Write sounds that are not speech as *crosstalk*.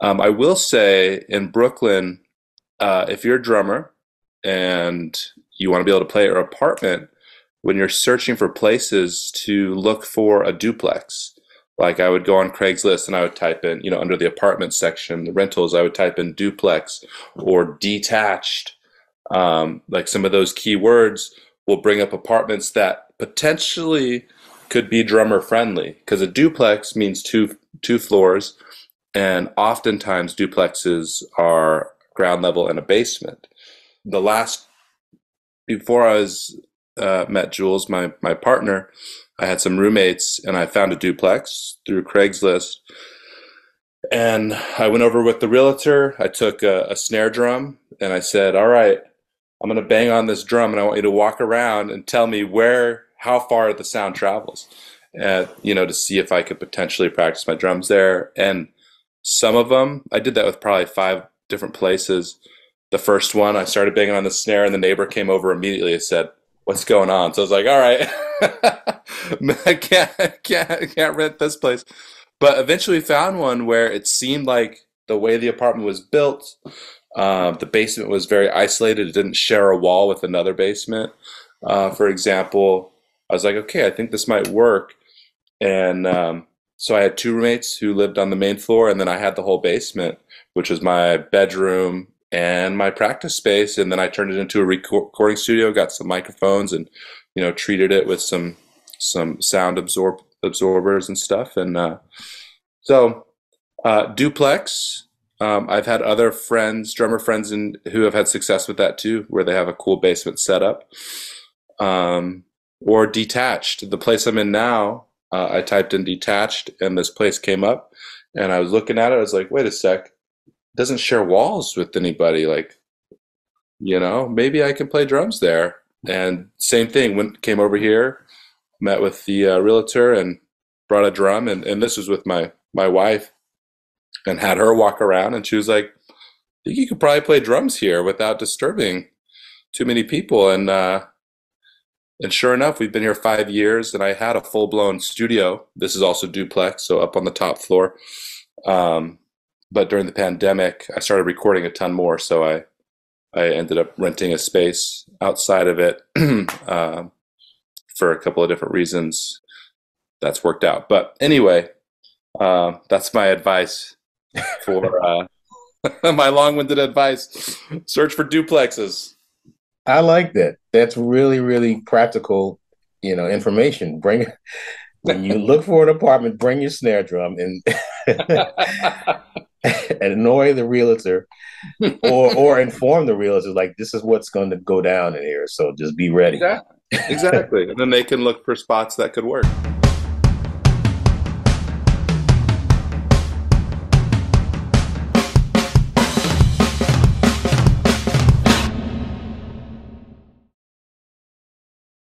Um, I will say in Brooklyn, uh, if you're a drummer and you want to be able to play your apartment, when you're searching for places to look for a duplex, like I would go on Craigslist and I would type in, you know, under the apartment section, the rentals, I would type in duplex or detached. Um, like some of those keywords will bring up apartments that potentially could be drummer friendly because a duplex means two two floors and oftentimes duplexes are ground level and a basement. The last before I was uh, met Jules, my my partner, I had some roommates, and I found a duplex through Craigslist. And I went over with the realtor. I took a, a snare drum, and I said, "All right, I'm going to bang on this drum, and I want you to walk around and tell me where, how far the sound travels, and you know, to see if I could potentially practice my drums there." And some of them, I did that with probably five different places. The first one, I started banging on the snare, and the neighbor came over immediately and said, "What's going on?" So I was like, "All right, *laughs* I can't, can't, can't rent this place." But eventually, found one where it seemed like the way the apartment was built, um, the basement was very isolated. It didn't share a wall with another basement. Uh, for example, I was like, "Okay, I think this might work," and um, so I had two roommates who lived on the main floor, and then I had the whole basement, which was my bedroom and my practice space. And then I turned it into a recording studio, got some microphones, and you know treated it with some some sound absorb absorbers and stuff. And uh, so uh, duplex. Um, I've had other friends, drummer friends, and who have had success with that too, where they have a cool basement setup. Um, or detached. The place I'm in now, uh, I typed in detached and this place came up and I was looking at it. I was like, wait a sec, doesn't share walls with anybody. Like, you know, maybe I can play drums there. And same thing, went came over here, met with the uh, realtor and brought a drum. And, and this was with my, my wife and had her walk around. And she was like, I think you could probably play drums here without disturbing too many people. And, uh, and sure enough, we've been here five years, and I had a full blown studio. This is also duplex, so up on the top floor. Um, but during the pandemic, I started recording a ton more, so I I ended up renting a space outside of it *clears throat* um, for a couple of different reasons. That's worked out. But anyway, uh, that's my advice for uh, *laughs* my long winded advice. Search for duplexes. I like that. That's really, really practical, you know, information. Bring when you look for an apartment, bring your snare drum *laughs* and annoy the realtor or or inform the realtor like this is what's going to go down in here. So just be ready. Exactly. exactly. and then they can look for spots that could work.